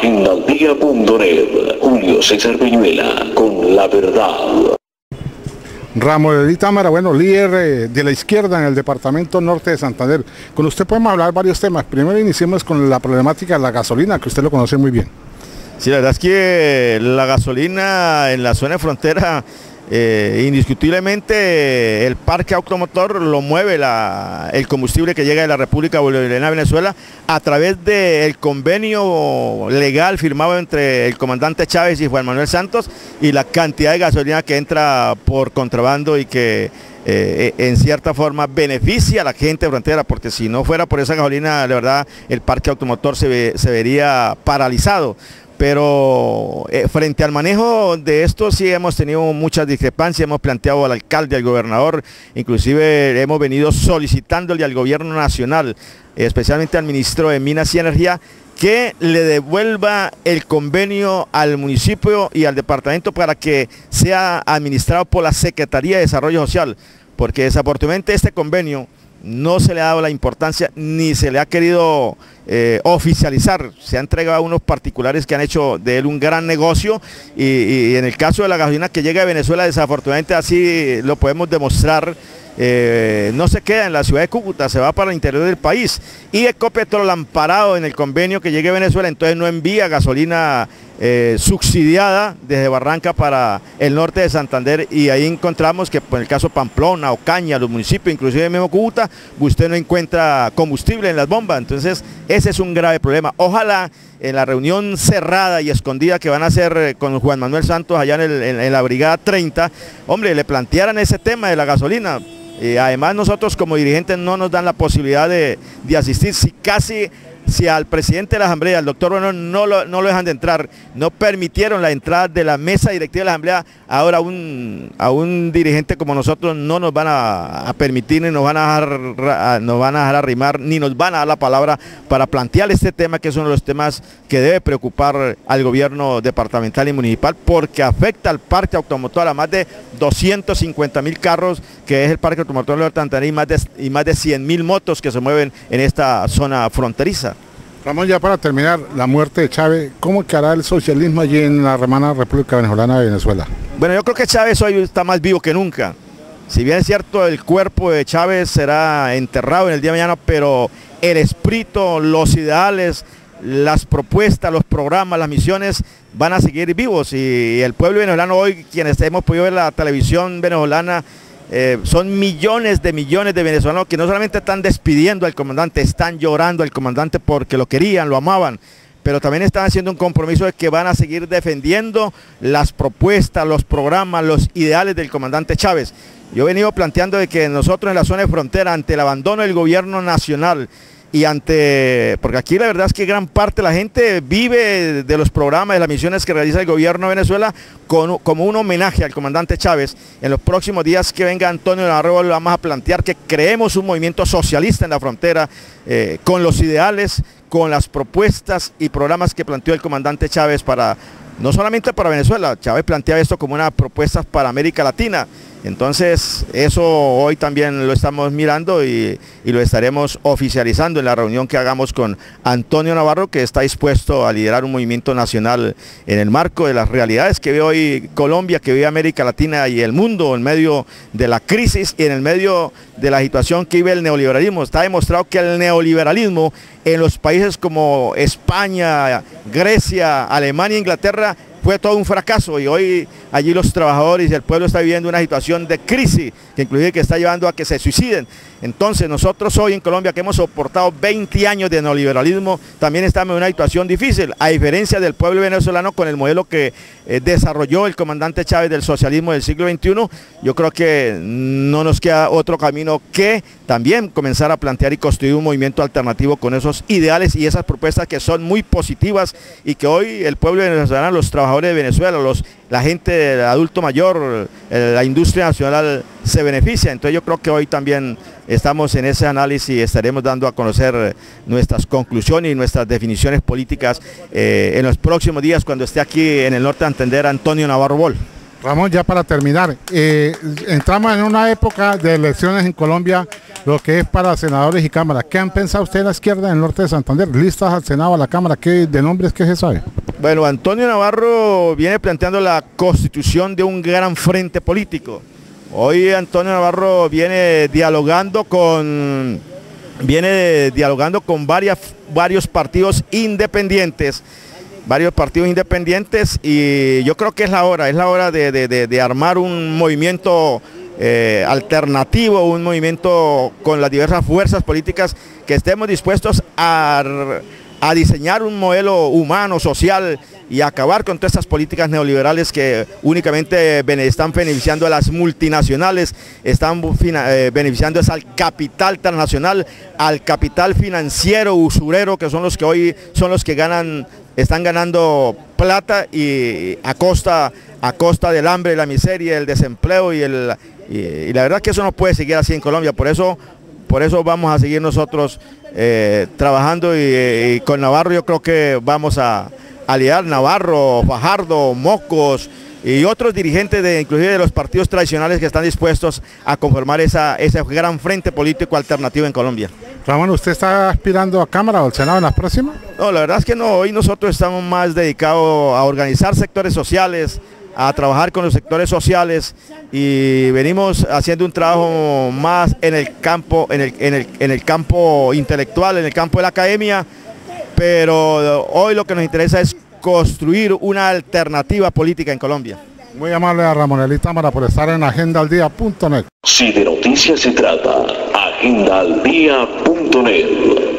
Finaldia.net, Julio César Peñuela, con la verdad. Ramón Támara, bueno, líder eh, de la izquierda en el departamento norte de Santander. Con usted podemos hablar varios temas. Primero iniciemos con la problemática de la gasolina, que usted lo conoce muy bien. Sí, la verdad es que la gasolina en la zona de frontera eh, indiscutiblemente el parque automotor lo mueve el combustible que llega de la República Bolivariana Venezuela a través del convenio legal firmado entre el comandante Chávez y Juan Manuel Santos y la cantidad de gasolina que entra por contrabando y que eh, en cierta forma beneficia a la gente frontera, porque si no fuera por esa gasolina, la verdad, el parque automotor se vería paralizado pero eh, frente al manejo de esto sí hemos tenido muchas discrepancias, hemos planteado al alcalde, al gobernador, inclusive hemos venido solicitándole al gobierno nacional, especialmente al ministro de Minas y Energía, que le devuelva el convenio al municipio y al departamento para que sea administrado por la Secretaría de Desarrollo Social, porque desafortunadamente este convenio no se le ha dado la importancia ni se le ha querido eh, oficializar. Se ha entregado a unos particulares que han hecho de él un gran negocio y, en el caso de la gasolina que llega de Venezuela, desafortunadamente así lo podemos demostrar. Eh, no se queda en la ciudad de Cúcuta, se va para el interior del país. Y Ecopetrol amparado en el convenio que llegue a Venezuela, entonces no envía gasolina eh, subsidiada desde Barranca para el norte de Santander y ahí encontramos que por el caso Pamplona, Ocaña, los municipios, inclusive mismo Cúcuta, usted no encuentra combustible en las bombas, entonces ese es un grave problema. Ojalá en la reunión cerrada y escondida que van a hacer eh, con Juan Manuel Santos allá en, la Brigada 30, hombre, le plantearan ese tema de la gasolina. Y además nosotros como dirigentes no nos dan la posibilidad de, de asistir. Si casi si al presidente de la Asamblea, al doctor Bueno, no lo, no lo dejan de entrar, no permitieron la entrada de la mesa directiva de la Asamblea, ahora un, a un dirigente como nosotros no nos van a, permitir ni nos van a, dejar, nos van a dejar arrimar, ni nos van a dar la palabra para plantear este tema, que es uno de los temas que debe preocupar al gobierno departamental y municipal, porque afecta al parque automotor a más de 250 mil carros, que es el parque automotor de Tantaní, y más de, y más de 100 mil motos que se mueven en esta zona fronteriza. Ramón, ya para terminar, la muerte de Chávez, ¿cómo quedará el socialismo allí en la hermana República Venezolana de Venezuela? Bueno, yo creo que Chávez hoy está más vivo que nunca. Si bien es cierto, el cuerpo de Chávez será enterrado en el día de mañana, pero el espíritu, los ideales, las propuestas, los programas, las misiones van a seguir vivos y el pueblo venezolano hoy, quienes hemos podido ver la televisión venezolana, eh, son millones de millones de venezolanos que no solamente están despidiendo al comandante, están llorando al comandante porque lo querían, lo amaban, pero también están haciendo un compromiso de que van a seguir defendiendo las propuestas, los programas, los ideales del comandante Chávez. Yo he venido planteando de que nosotros en la zona de frontera, ante el abandono del gobierno nacional, y ante, porque aquí la verdad es que gran parte de la gente vive de los programas, de las misiones que realiza el gobierno de Venezuela como un homenaje al comandante Chávez. En los próximos días que venga Antonio Navarro vamos a plantear que creemos un movimiento socialista en la frontera eh, con los ideales, con las propuestas y programas que planteó el comandante Chávez para, no solamente para Venezuela, Chávez planteaba esto como una propuesta para América Latina. Entonces, eso hoy también lo estamos mirando y, lo estaremos oficializando en la reunión que hagamos con Antonio Navarro, que está dispuesto a liderar un movimiento nacional en el marco de las realidades que ve hoy Colombia, que ve América Latina y el mundo en medio de la crisis y en el medio de la situación que vive el neoliberalismo. Está demostrado que el neoliberalismo en los países como España, Grecia, Alemania Inglaterra fue todo un fracaso y hoy allí los trabajadores y el pueblo está viviendo una situación de crisis que inclusive que está llevando a que se suiciden. Entonces nosotros hoy en Colombia que hemos soportado 20 años de neoliberalismo, también estamos en una situación difícil, a diferencia del pueblo venezolano con el modelo que eh, desarrolló el comandante Chávez del socialismo del siglo XXI, yo creo que no nos queda otro camino que también comenzar a plantear y construir un movimiento alternativo con esos ideales y esas propuestas que son muy positivas y que hoy el pueblo venezolano, los trabajadores de Venezuela, los la gente, el adulto mayor, eh, la industria nacional se beneficia. Entonces yo creo que hoy también estamos en ese análisis y estaremos dando a conocer nuestras conclusiones y nuestras definiciones políticas eh, en los próximos días cuando esté aquí en el norte de Antender Antonio Navarro Bol. Ramón, ya para terminar, eh, entramos en una época de elecciones en Colombia, lo que es para senadores y cámaras. ¿Qué han pensado ustedes en la izquierda en el norte de Santander? ¿Listas al Senado, a la Cámara? ¿Qué de nombres qué se sabe? Bueno, Antonio Navarro viene planteando la constitución de un gran frente político. Hoy Antonio Navarro viene dialogando con viene dialogando con varias, varios partidos independientes varios partidos independientes y yo creo que es la hora, es la hora de, armar un movimiento eh, alternativo, un movimiento con las diversas fuerzas políticas que estemos dispuestos a, a diseñar un modelo humano, social y acabar con todas estas políticas neoliberales que únicamente están beneficiando a las multinacionales, están eh, beneficiando al capital transnacional, al capital financiero, usurero, que son los que hoy son los que ganan están ganando plata y a costa, a costa del hambre, la miseria, el desempleo y, la verdad que eso no puede seguir así en Colombia, por eso, por eso vamos a seguir nosotros eh, trabajando y, con Navarro yo creo que vamos a aliar Navarro, Fajardo, Mocos, y otros dirigentes de inclusive de los partidos tradicionales que están dispuestos a conformar esa, ese gran frente político alternativo en Colombia. Ramón, ¿usted está aspirando a Cámara o al Senado en las próximas? No, la verdad es que no, hoy nosotros estamos más dedicados a organizar sectores sociales, a trabajar con los sectores sociales y venimos haciendo un trabajo más en el campo, en el, en el, en el campo intelectual, en el campo de la academia, pero hoy lo que nos interesa es construir una alternativa política en Colombia. Muy amable a Ramón Elita Mara por estar en agendaldía.net. Si de noticias se trata, agendaldía.net.